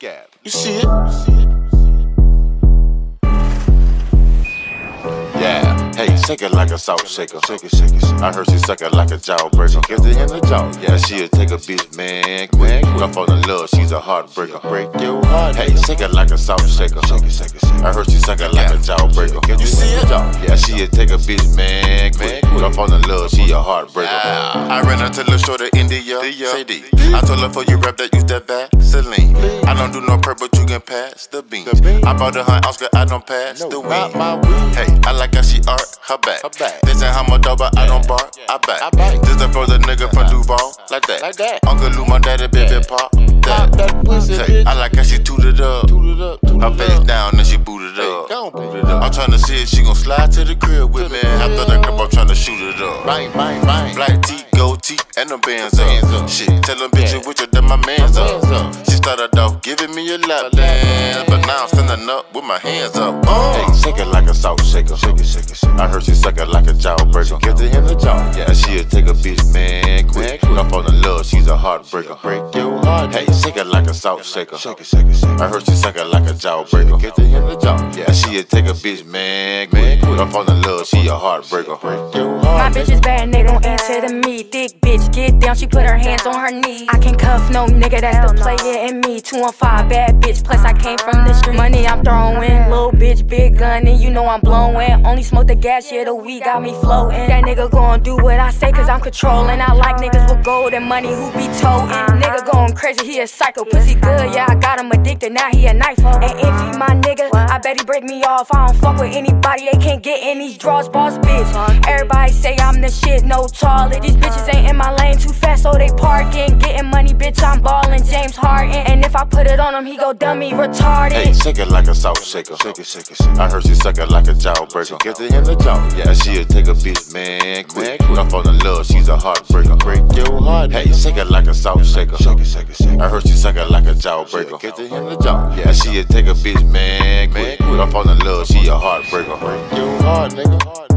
At it. You see it? Hey, shake it like a salt shaker. Shake it, shake it, shake it. I heard she suck it like a jawbreaker. Get it in the jaw. Yeah, she'll take a bitch, man. Quick, up on the love, she's a heartbreaker. Break your heart. Hey, shake it like a salt shaker. Shake it, shake it, shake it. I heard she suck it like a jawbreaker. Get you see it? Yeah, she'll take a bitch, man. Quick, up on the love, she a heartbreaker. Ah. I ran her to the short of Indyaa. Say D. I told her for you rap that use that Vaseline. I don't do no purple, but you can pass the beans. I bought a hunt Oscar, I don't pass the weed. Hey, I like how she her back. This ain't how much dope, but I don't bark. I back. This a frozen nigga from Duval, like that. Like that. Uncle Lou, my daddy, baby pop. That. that pussy, bitch. I like how she tooted up. Toot it up, toot Her face up. down, then she booted up. Go boot it up. I'm tryna see if she gon' slide to the crib with me. After the crib, I'm tryna shoot it up. Bang, bang, bang. Black tee, gold tee, and them bands up. up. Shit, tell them bitches with you that my man's My up. man's up. She started off giving me a lap lap dance, but now I'm standing up with my hands up. Uh. Hey, shake it like a salt shaker. Shake it, shake it, shake it. I heard she suck it like a jawbreaker. Get it in the jaw. Yeah, she'll take a bitch, man. Quick, up on the love, she's a heartbreaker. Break your heart. Hey, shake it like a salt shaker. Shake it, shake it, shake it. I heard she suck it like a jawbreaker. Get it in the jaw. Yeah, she'll take a bitch, man. Man, Quick, up on the love, she a heartbreaker. Break your My bitch is bad and they don't answer to me. Thick bitch, get down, she put her hands on her knee. I can cuff no nigga, that's the player in me. Two on five, bad bitch, plus I came from the street. Money I'm throwing, little bitch, big gun, and you know I'm blowing. Only smoke the gas, yeah, the weed got me floating. That nigga gon' do what I say, cause I'm controlling. I like niggas with gold and money who be toting. Nigga going crazy, he a psycho. Pussy good, yeah, I got him addicted, now he a knife. And if he my nigga, I bet he break me off. I don't fuck with anybody, they can't get in these draws, boss bitch. Everybody say I'm the shit, no taller. These bitches ain't in my lane too fast, so they parking. Getting money, bitch, I'm ballin'. James on him, he go dummy retarded. Hey, shake it like a salt shaker. Shake it, shake it, shake it. I heard she suck it like a jawbreaker. Get it in the jaw. Yeah, she'll take a bitch, man. Quick, up on the love, she's a heartbreaker. Break your heart. Hey, shake it like a salt shaker. Shake it, shake it, shake it. I heard she suck it like a jawbreaker. Get it in the jaw. Yeah, she'll take a bitch, man. Quick, up on the love, she a heartbreaker. Break your heart, nigga.